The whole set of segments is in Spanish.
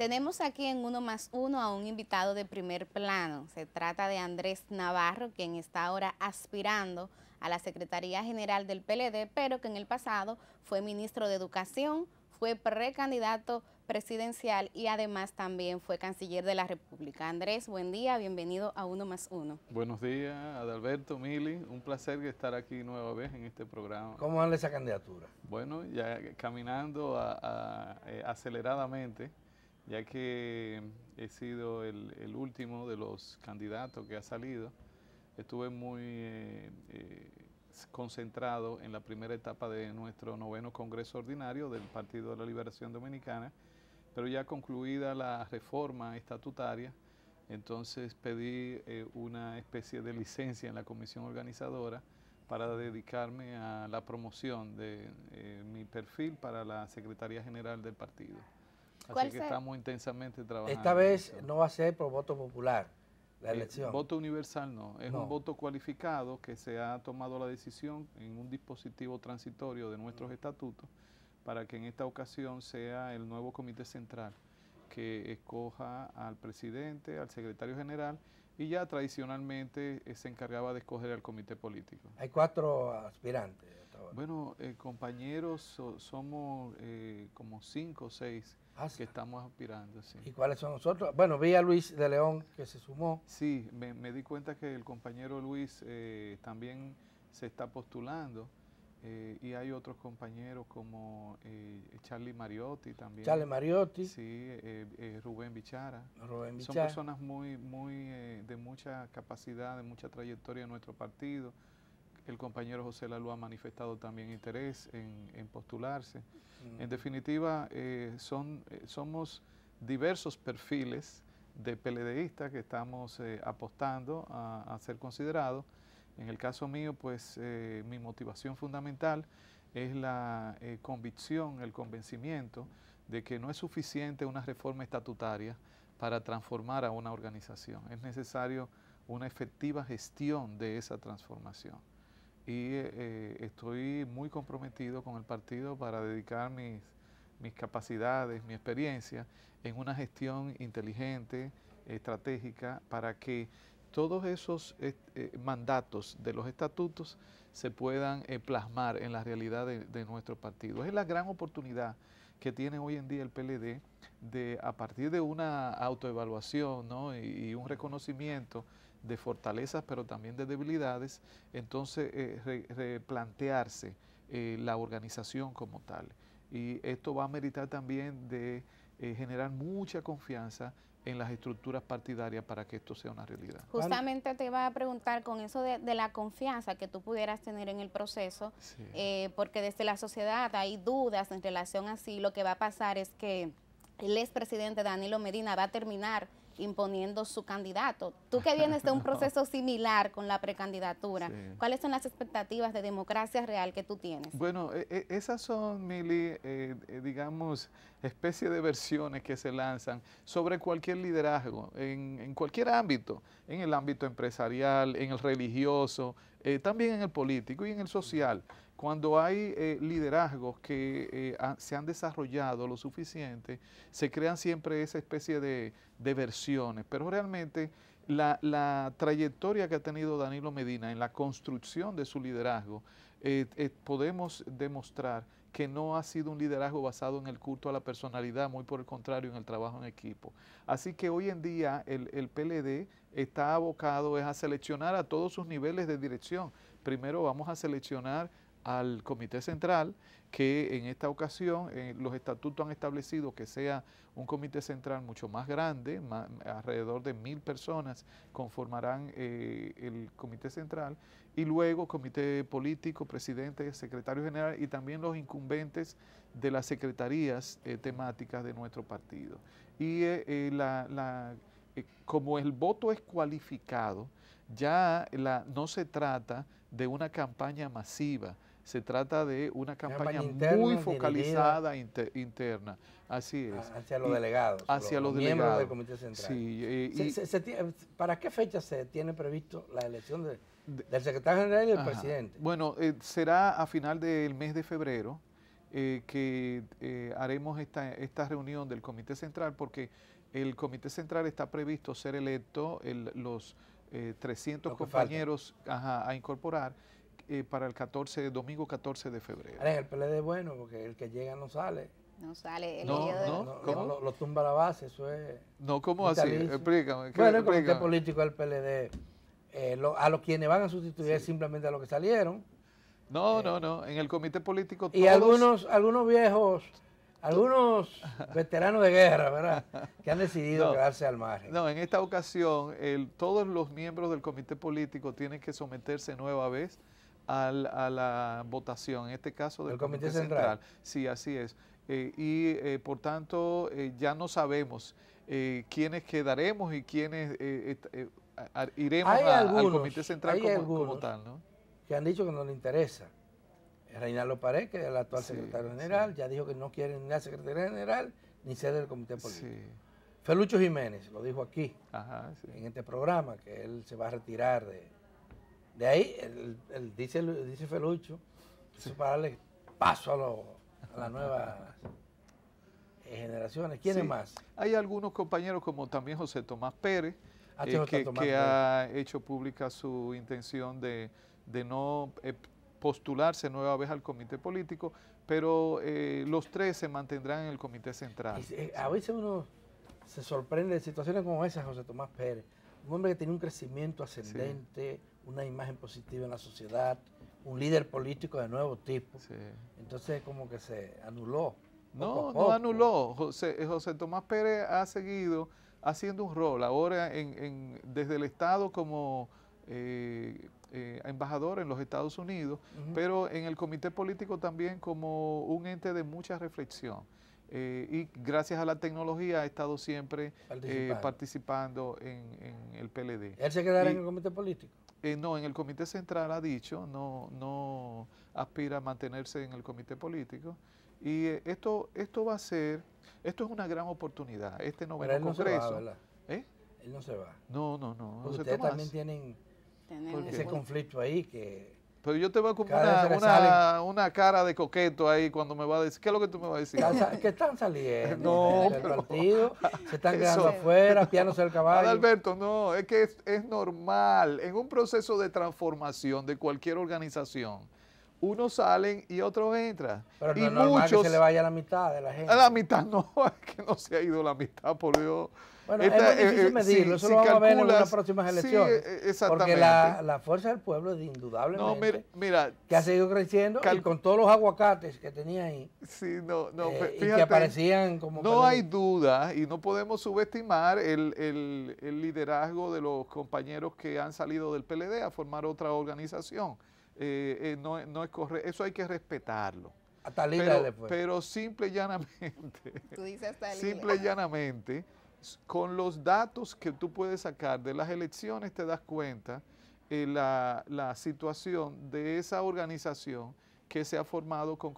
Tenemos aquí en Uno más Uno a un invitado de primer plano. Se trata de Andrés Navarro, quien está ahora aspirando a la Secretaría General del PLD, pero que en el pasado fue ministro de Educación, fue precandidato presidencial y además también fue canciller de la República. Andrés, buen día, bienvenido a Uno más Uno. Buenos días, Adalberto, Mili, un placer estar aquí nueva vez en este programa. ¿Cómo anda esa candidatura? Bueno, ya caminando eh, aceleradamente, ya que he sido el, último de los candidatos que ha salido. Estuve muy eh, eh, concentrado en la primera etapa de nuestro noveno Congreso Ordinario del Partido de la Liberación Dominicana, pero ya concluida la reforma estatutaria, entonces pedí eh, una especie de licencia en la comisión organizadora para dedicarme a la promoción de mi perfil para la Secretaría General del partido. Así que estamos intensamente trabajando. Esta vez no va a ser por voto popular la eh, elección. voto universal no, es un voto cualificado que se ha tomado la decisión en un dispositivo transitorio de nuestros estatutos para que en esta ocasión sea el nuevo comité central que escoja al presidente, al secretario general y ya tradicionalmente eh, se encargaba de escoger al comité político. Hay cuatro aspirantes. Bueno, eh, compañeros, somos como cinco o seis Que estamos aspirando. Sí. ¿Y cuáles son nosotros? Bueno, vi a Luis de León que se sumó. Sí, me, di cuenta que el compañero Luis eh, también se está postulando. Eh, y hay otros compañeros como eh, Charlie Mariotti también. Charlie Mariotti. Sí, Rubén Bichara. Rubén Bichara. Son personas muy, muy de mucha capacidad, de mucha trayectoria en nuestro partido el compañero José Lalu ha manifestado también interés en, postularse. En definitiva, eh, son, eh, somos diversos perfiles de PLDistas que estamos eh, apostando a, ser considerados. En el caso mío, pues mi motivación fundamental es la convicción, el convencimiento de que no es suficiente una reforma estatutaria para transformar a una organización. Es necesario una efectiva gestión de esa transformación y eh, estoy muy comprometido con el partido para dedicar mis, mis capacidades, mi experiencia en una gestión inteligente, estratégica, para que todos esos eh, mandatos de los estatutos se puedan eh, plasmar en la realidad de, nuestro partido. Es la gran oportunidad que tiene hoy en día el PLD de, a partir de una autoevaluación y un reconocimiento de fortalezas, pero también de debilidades, entonces eh, replantearse eh, la organización como tal. Y esto va a meritar también de eh, generar mucha confianza en las estructuras partidarias para que esto sea una realidad. Justamente te iba a preguntar con eso de, la confianza que tú pudieras tener en el proceso, porque desde la sociedad hay dudas en relación a si lo que va a pasar es que el expresidente Danilo Medina va a terminar imponiendo su candidato. Tú que vienes de un proceso similar con la precandidatura, ¿cuáles son las expectativas de democracia real que tú tienes? Bueno, e, e, esas son, Mili, eh, eh, digamos, especie de versiones que se lanzan sobre cualquier liderazgo, en, cualquier ámbito, en el ámbito empresarial, en el religioso, eh, también en el político y en el social cuando hay eh, liderazgos que eh, se han desarrollado lo suficiente, se crean siempre esa especie de, versiones, pero realmente la, trayectoria que ha tenido Danilo Medina en la construcción de su liderazgo, podemos demostrar que no ha sido un liderazgo basado en el culto a la personalidad, muy por el contrario, en el trabajo en equipo. Así que hoy en día el, el PLD está abocado a seleccionar a todos sus niveles de dirección. Primero vamos a seleccionar al Comité Central, que en esta ocasión eh, los estatutos han establecido que sea un comité central mucho más grande, alrededor de mil personas conformarán eh, el comité central, y luego comité político, presidente, secretario general y también los incumbentes de las secretarías eh, temáticas de nuestro partido. Y la, como el voto es cualificado, ya la, no se trata de una campaña masiva, se trata de una campaña, muy focalizada interna. Así es. Hacia los delegados. Hacia los, miembros del Comité Central. Sí, eh, ¿Para qué fecha se tiene previsto la elección del secretario general y del presidente? Bueno, eh, será a final del mes de febrero que haremos esta, esta reunión del Comité Central porque el Comité Central está previsto ser electo los 300 compañeros a incorporar para el 14, domingo 14 de febrero. El PLD es bueno porque el que llega no sale. No sale. El no, no, ¿cómo? Lo, tumba la base, eso es... No, ¿cómo así? Explícame. Bueno, el comité político del PLD, eh, a los quienes van a sustituir simplemente a los que salieron. No, eh, no, no. En el comité político todos... Y algunos, algunos viejos, algunos veteranos de guerra, ¿verdad? Que han decidido quedarse al margen. No, en esta ocasión, el, todos los miembros del comité político tienen que someterse nueva vez a la votación, en este caso del comité, central. Sí, así es. Eh, y eh, por tanto eh, ya no sabemos quiénes quedaremos y quiénes iremos al comité central como, tal. ¿no? Que han dicho que no le interesa. Reinaldo Pared, que es el actual secretario general, ya dijo que no quiere ni la secretaria general ni ser del comité político. Felucho Jiménez lo dijo aquí, en este programa, que él se va a retirar de, de ahí. Él, dice, dice Felucho, eso para darle paso a los a las nuevas generaciones. ¿Quiénes más? Hay algunos compañeros como también José Tomás Pérez, ah, eh, que, ha hecho pública su intención de, no eh, postularse nueva vez al comité político, pero eh, los tres se mantendrán en el comité central. a veces uno se sorprende de situaciones como esa, José Tomás Pérez, un hombre que tiene un crecimiento ascendente, una imagen positiva en la sociedad, un líder político de nuevo tipo. Entonces como que se anuló. No, no anuló. José, José Tomás Pérez ha seguido haciendo un rol ahora en, desde el Estado como eh, eh, embajador en los Estados Unidos, pero en el comité político también como un ente de mucha reflexión. Eh, y gracias a la tecnología ha estado siempre participando, en, el PLD. ¿Él se quedará en el comité político? Eh, no, en el comité central ha dicho, no, no aspira a mantenerse en el comité político. Y eh, esto, esto va a ser, esto es una gran oportunidad, este noveno él no congreso. Se va. ¿Eh? Él no se va. No, no, no. ustedes también tienen ese conflicto ahí que pero yo te voy a comprar una, una, cara de coqueto ahí cuando me va a decir. ¿Qué es lo que tú me vas a decir? Que están saliendo no, del partido, se están quedando afuera, piándose el caballo. Alberto, no, es que es, normal. En un proceso de transformación de cualquier organización, unos salen y otros entran. Pero no y es normal que se le vaya la mitad de la gente. A la mitad no, es que no se ha ido la mitad, por Dios. Bueno, es muy difícil eh, medirlo, eso lo vamos a ver en las próximas elecciones. Sí, exactamente. Porque la, la, fuerza del pueblo es indudablemente mira, que ha seguido creciendo y con todos los aguacates que tenía ahí. Sí, no, no, eh, y que aparecían como... No hay duda y no podemos subestimar el, el, el, liderazgo de los compañeros que han salido del PLD a formar otra organización. Eh, no, no es correcto, eso hay que respetarlo. Hasta pero, después. Pero simple y llanamente. Tú dices hasta Simple y llanamente con los datos que tú puedes sacar de las elecciones te das cuenta eh, la, la, situación de esa organización que se ha formado con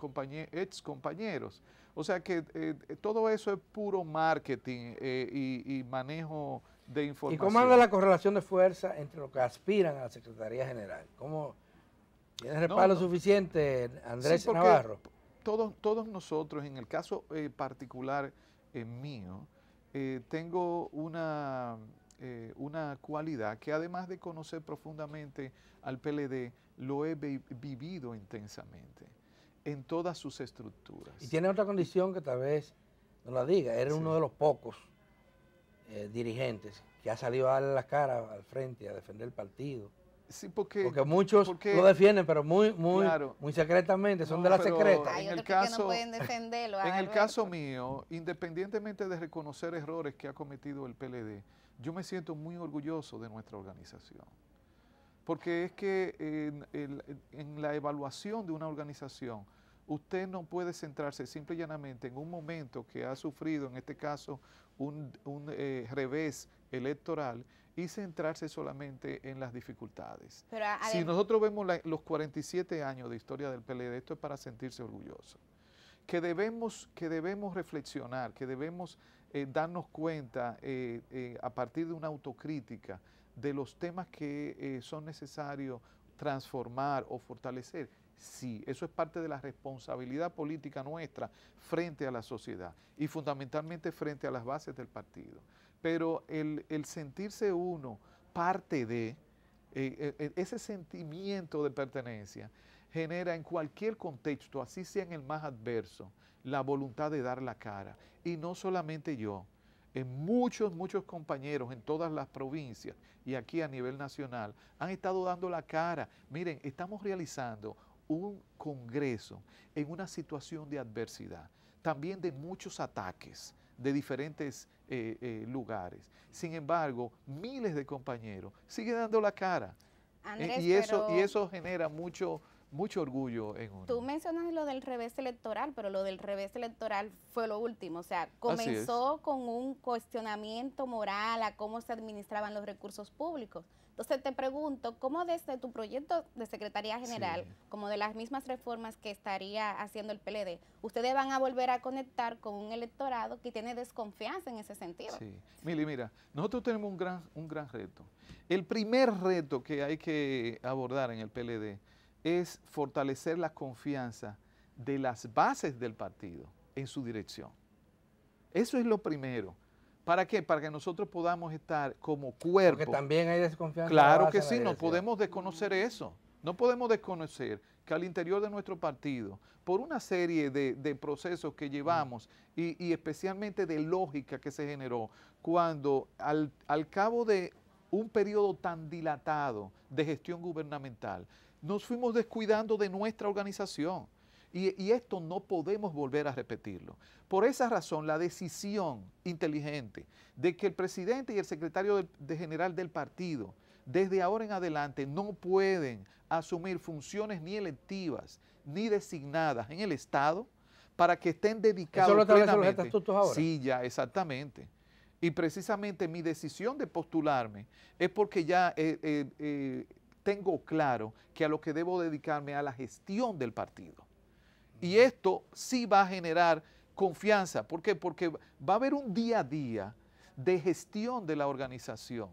ex compañeros. O sea que eh, todo eso es puro marketing eh, y, manejo de información. ¿Y cómo anda la correlación de fuerza entre los que aspiran a la Secretaría General? ¿Cómo tiene respaldo suficiente Andrés Navarro? Todos, todos nosotros, en el caso particular mío, eh, tengo una, eh, una cualidad que además de conocer profundamente al PLD, lo he vivido intensamente en todas sus estructuras. Y tiene otra condición que tal vez no la diga, eres uno de los pocos eh, dirigentes que ha salido a darle la cara al frente a defender el partido Sí, porque, porque muchos lo defienden, pero muy muy muy secretamente, son de la secreta. en el caso, pueden defenderlo. En el caso mío, independientemente de reconocer errores que ha cometido el PLD, yo me siento muy orgulloso de nuestra organización. Porque es que en, en la evaluación de una organización, usted no puede centrarse simple y llanamente en un momento que ha sufrido, en este caso, un, un eh, revés electoral y centrarse solamente en las dificultades. si nosotros vemos los 47 años de historia del PLD, esto es para sentirse orgulloso. Que debemos, que debemos reflexionar, que debemos eh, darnos cuenta eh, eh, a partir de una autocrítica de los temas que son necesarios transformar o fortalecer. Sí, eso es parte de la responsabilidad política nuestra frente a la sociedad y fundamentalmente frente a las bases del partido. Pero el, sentirse uno parte de, eh, eh, ese sentimiento de pertenencia genera en cualquier contexto, así sea en el más adverso, la voluntad de dar la cara. Y no solamente yo, en muchos, muchos compañeros en todas las provincias y aquí a nivel nacional han estado dando la cara. Miren, estamos realizando un congreso en una situación de adversidad, también de muchos ataques de diferentes eh, eh, lugares. Sin embargo, miles de compañeros siguen dando la cara. Y, eso, y eso genera mucho, mucho orgullo en uno. Tú mencionas lo del revés electoral, pero lo del revés electoral fue lo último. O sea, comenzó con un cuestionamiento moral a cómo se administraban los recursos públicos. Entonces te pregunto, ¿cómo desde tu proyecto de Secretaría General, como de las mismas reformas que estaría haciendo el PLD, ustedes van a volver a conectar con un electorado que tiene desconfianza en ese sentido? Sí, Mili, mira, nosotros tenemos un gran, un gran reto. El primer reto que hay que abordar en el PLD es fortalecer la confianza de las bases del partido en su dirección. Eso es lo primero. ¿Para qué? Para que nosotros podamos estar como cuerpo. Porque también hay desconfianza. Claro que sí, no podemos desconocer eso. No podemos desconocer que al interior de nuestro partido, por una serie de, procesos que llevamos y, especialmente de lógica que se generó, cuando al, al cabo de un periodo tan dilatado de gestión gubernamental, nos fuimos descuidando de nuestra organización. Y, esto no podemos volver a repetirlo. Por esa razón, la decisión inteligente de que el presidente y el secretario de, general del partido, desde ahora en adelante, no pueden asumir funciones ni electivas ni designadas en el Estado para que estén dedicados ¿Eso lo plenamente. Los ahora? Sí, ya, exactamente. Y precisamente mi decisión de postularme es porque ya eh, eh, eh, tengo claro que a lo que debo dedicarme a la gestión del partido. Y esto sí va a generar confianza. ¿Por qué? Porque va a haber un día a día de gestión de la organización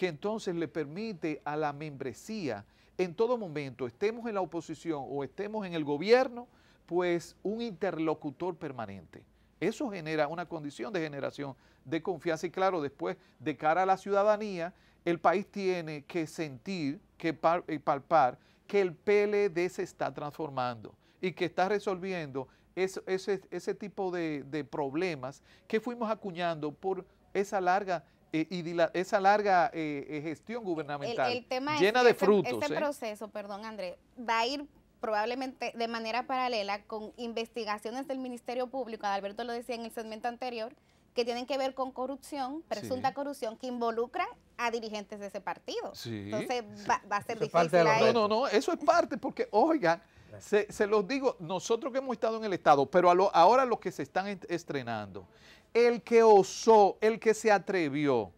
que entonces le permite a la membresía en todo momento, estemos en la oposición o estemos en el gobierno, pues un interlocutor permanente. Eso genera una condición de generación de confianza y claro, después de cara a la ciudadanía, el país tiene que sentir, que eh, palpar que el PLD se está transformando y que está resolviendo ese, tipo de, problemas que fuimos acuñando por esa larga eh, y esa larga eh, gestión gubernamental llena de frutos. Este proceso, perdón André, va a ir probablemente de manera paralela con investigaciones del Ministerio Público, Alberto lo decía en el segmento anterior, que tienen que ver con corrupción, presunta corrupción, que involucran a dirigentes de ese partido. Entonces va, a ser difícil. No, no, no, eso es parte, porque, oigan, se, los digo, nosotros que hemos estado en el Estado, pero ahora los que se están estrenando, el que osó, el que se atrevió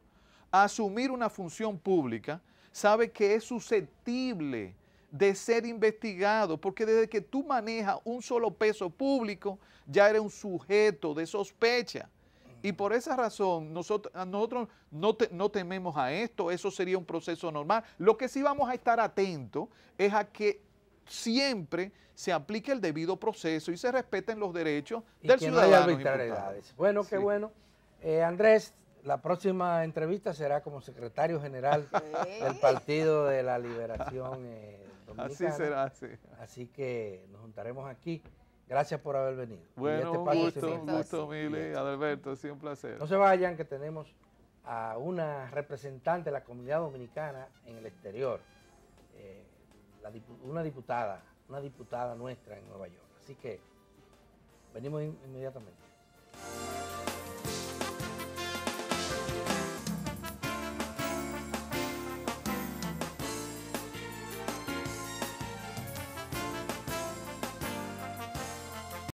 a asumir una función pública, sabe que es susceptible de ser investigado, porque desde que tú manejas un solo peso público, ya eres un sujeto de sospecha. Y por esa razón nosotros, nosotros no, no, tememos a esto, eso sería un proceso normal. Lo que sí vamos a estar atentos es a que siempre se aplique el debido proceso y se respeten los derechos del ciudadano. bueno, qué bueno. Eh, Andrés, la próxima entrevista será como secretario general del Partido de la Liberación eh, Dominicana. Así será, sí. Así que nos juntaremos aquí. Gracias por haber venido. Bueno, un gusto, un gusto, Mili, Adalberto, ha sido un placer. No se vayan, que tenemos a una representante de la comunidad dominicana en el exterior, eh, una diputada, una diputada nuestra en Nueva York. Así que venimos inmediatamente.